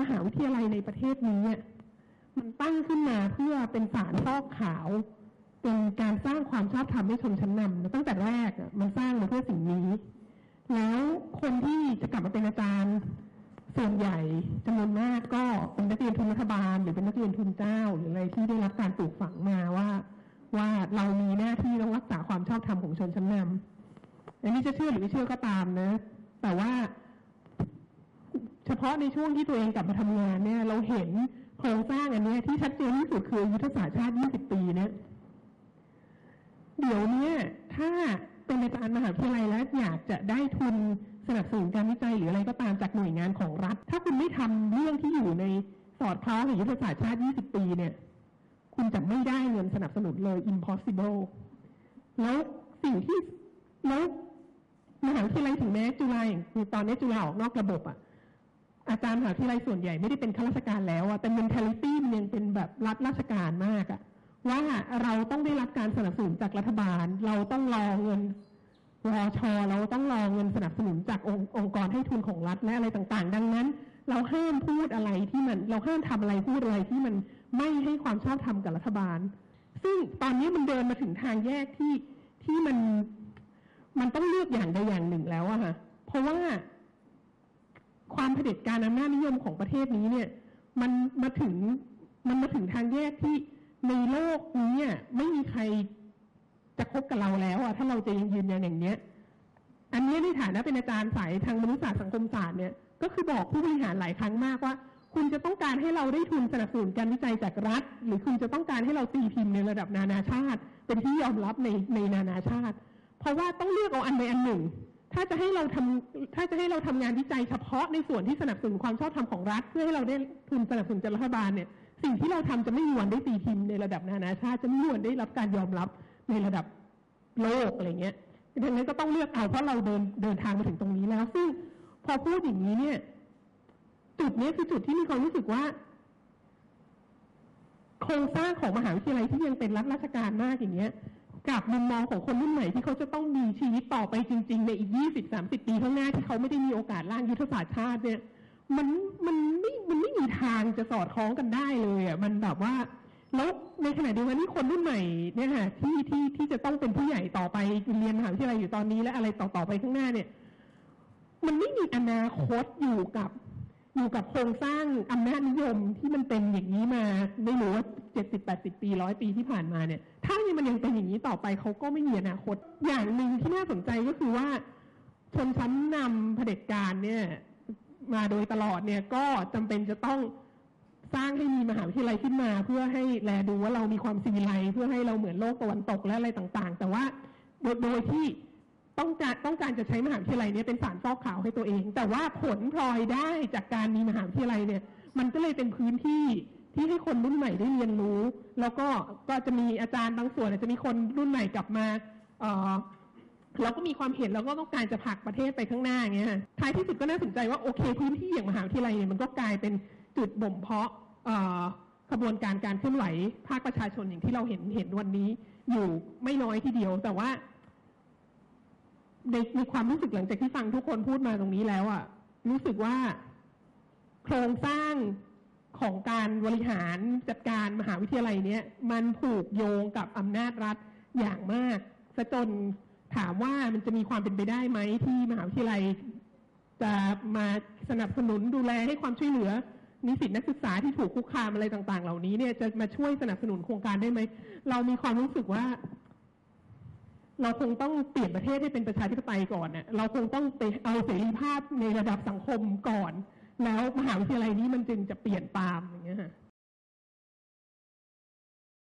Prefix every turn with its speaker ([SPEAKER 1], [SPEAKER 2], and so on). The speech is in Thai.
[SPEAKER 1] มหาวิทยาลัยในประเทศนี้มันตั้งขึ้นมาเพื่อเป็นสารฟอกขาว เป็นการสร้างความชอบธรรมให้ชนชั้นนำตั้งแต่แรกมันสร้างมาเพื่อสิ่งนี้ แล้วคนที่จะกลับมาเป็นอาจารย์ส่วนใหญ่จำนวนมากก็เป็นนักเรียนทุนรัฐบาล หรือเป็นนักเรียนทุนเจ้า หรืออะไรที่ได้รับการปลูกฝังมาว่า ว่าเรามีหน้าที่ต้องรักษาความชอบธรรมของชนชั้นนำอันนี้จะเชื่อหรือไม่เชื่อก็ตามนะ แต่ว่า พาะในช่วงที่ตัวเองกลับมาทำงานเนี่ย เราเห็นโครงสร้างอันนี้ที่ชัดเจนที่สุดคือยุทธศาสตร์ชาติ 20 ปีเนี่ยเดี๋ยวเนี้ยถ้าเป็นอาจารย์มหาวิทยาลัยแล้วอยากจะได้ทุนสนับสนุนการวิจัยหรืออะไรก็ตามจากหน่วยงานของรัฐ ถ้าคุณไม่ทำเรื่องที่อยู่ในสอดคล้องกับยุทธศาสตร์ชาติ 20 ปีเนี่ย คุณจะไม่ได้เงินสนับสนุนเลย impossible แล้วสิ่งที่แล้วมหาวิทยาลัยถึงแม้จุฬาอย่างคือตอนนี้จุฬาออกนอกระบบอะ อาจารย์มหาวิทยาลัยส่วนใหญ่ไม่ได้เป็นข้าราชการแล้วอะแต่ mentality มันยังเป็นแบบรัฐราชการมากอะว่าเราต้องได้รับการสนับสนุนจากรัฐบาล เราต้องรอเงินรอชอเราต้องรอเงินสนับสนุนจากองค์องค์กรให้ทุนของรัฐและอะไรต่างๆ ดังนั้น เราห้ามพูดอะไรที่มัน เราห้ามทำอะไรพูดอะไรที่มันไม่ให้ความชอบธรรมกับรัฐบาล ซึ่งตอนนี้มันเดินมาถึงทางแยกที่ที่มันมันต้องเลือกอย่างใดอย่างหนึ่งแล้วอะค่ะเพราะว่า ความเผด็จการอำนาจนิยมของประเทศนี้เนี่ย มันมาถึงมันมาถึงทางแยกที่ในโลกนี้เนี่ยไม่มีใครจะคบกับเราแล้วอะถ้าเราจะยังยืนยันอย่างเนี้ย อันนี้ในฐานะเป็นอาจารย์สายทางมนุษยศาสตร์สังคมศาสตร์เนี่ยก็คือบอกผู้บริหารหลายครั้งมากว่า คุณจะต้องการให้เราได้ทุนสนับสนุนการวิจัยจากรัฐ หรือคุณจะต้องการให้เราตีพิมพ์ในระดับนานาชาติ เป็นที่ยอมรับในในนานาชาติ เพราะว่าต้องเลือกเอาอันใดอันหนึ่ง ถ้าจะให้เราทำถ้าจะให้เราทำงานวิจัยเฉพาะในส่วนที่สนับสนุนความชอบธรรมของรัฐ เพื่อให้เราได้ทุนสนับสนุนจากรัฐบาลเนี่ย สิ่งที่เราทำจะไม่มีวันได้ตีพิมพ์ในระดับนานาชาติจะไม่มีวันได้รับการยอมรับในระดับโลกอะไรเงี้ยดังนั้นก็ต้องเลือกเอาเพราะเราเดินเดินทางมาถึงตรงนี้แล้วซึ่งพอพูดอย่างนี้เนี่ย จุดนี้คือจุดที่มีความรู้สึกว่าโครงสร้างของมหาวิทยาลัยที่ยังเป็นรัฐราชการมากอย่างเงี้ย กับมุมมองของคนรุ่นใหม่ที่เขาจะต้องมีชีวิตต่อไปจริง ๆ ในอีกยี่สิบสามสิบปีข้างหน้าที่เขาไม่ได้มีโอกาสร่างยุทธศาสตร์ชาติเนี่ย มันมันไม่มันไม่มีทางจะสอดคล้องกันได้เลยอะมันแบบว่าแล้วในขณะเดียวกันที่คนรุ่นใหม่เนี่ยค่ะที่ที่ที่จะต้องเป็นผู้ใหญ่ต่อไปเรียนมหาวิทยาลัยอยู่ตอนนี้และอะไรต่อต่อไปข้างหน้าเนี่ย มันไม่มีอนาคตอยู่กับ อยู่กับโครงสร้างอำนาจนิยมที่มันเป็นอย่างนี้มาไม่รู้ว่าเจ็ดสิบแปดสิบปีร้อยปีที่ผ่านมาเนี่ย ถ้ามันยังเป็นอย่างนี้ต่อไปเขาก็ไม่มีอนาคต อย่างหนึ่งที่น่าสนใจก็คือว่า ชนชั้นนำเผด็จการเนี่ย มาโดยตลอดเนี่ยก็จำเป็นจะต้องสร้างให้มีมหาวิทยาลัยขึ้นมา เพื่อให้แลดูว่าเรามีความซีวิไลเพื่อให้เราเหมือนโลกตะวันตกและอะไรต่างๆ แต่ว่าโดยที่ ต้องการต้องการจะใช้มหาวิทยาลัยเนี้เป็นสารฟอกขาวให้ตัวเอง แต่ว่าผลพลอยได้จากการมีมหาวิทยาลัยเนี่ย มันก็เลยเป็นพื้นที่ที่ให้คนรุ่นใหม่ได้เรียนรู้ แล้วก็ก็จะมีอาจารย์บางส่วนอาจจะมีคนรุ่นใหม่กลับมาเออเราก็มีความเห็นแล้วก็ต้องการจะผลักประเทศไปข้างหน้าอย่างเงี้ยค่ะท้ายที่สุดก็น่าสนใจว่าโอเค พื้นที่อย่างมหาวิทยาลัยเนี่ยมันก็กลายเป็นจุดบ่มเพาะขบวนการการเคลื่อนไหวภาคประชาชนอย่างที่เราเห็นเห็นวันนี้อยู่ไม่น้อยทีเดียว แต่ว่า ในในความรู้สึกหลังจากที่ฟังทุกคนพูดมาตรงนี้แล้วอะรู้สึกว่าโครงสร้างของการบริหารจัดการมหาวิทยาลัยเนี้ยมันผูกโยงกับอำนาจรัฐอย่างมากซะจนถามว่ามันจะมีความเป็นไปได้ไหมที่มหาวิทยาลัย จะมาสนับสนุนดูแลให้ความช่วยเหลือนิสิตนักศึกษาที่ถูกคุกคามอะไรต่าง ๆ เหล่านี้เนี่ยจะมาช่วยสนับสนุนโครงการได้ไหมเรามีความรู้สึกว่า เราคงต้องเปลี่ยนประเทศให้เป็นประชาธิปไตยก่อนเนี่ยเราคงต้องไปเอาเสรีภาพในระดับสังคมก่อน แล้วมหาวิทยาลัยนี้มันจึงจะเปลี่ยนตามอย่างเงี้ยค่ะ